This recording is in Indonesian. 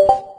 you